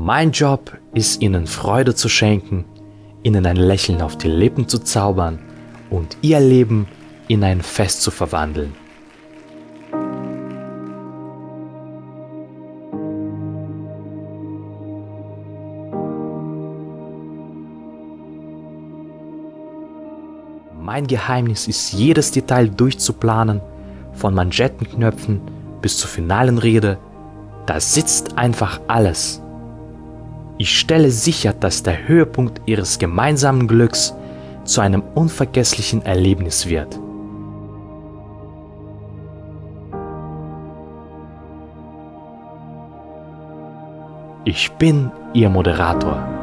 Mein Job ist ihnen Freude zu schenken, ihnen ein Lächeln auf die Lippen zu zaubern und ihr Leben in ein Fest zu verwandeln. Mein Geheimnis ist jedes Detail durchzuplanen, von Manschettenknöpfen bis zur finalen Rede. Da sitzt einfach alles. Ich stelle sicher, dass der Höhepunkt ihres gemeinsamen Glücks zu einem unvergesslichen Erlebnis wird. Ich bin Ihr Moderator.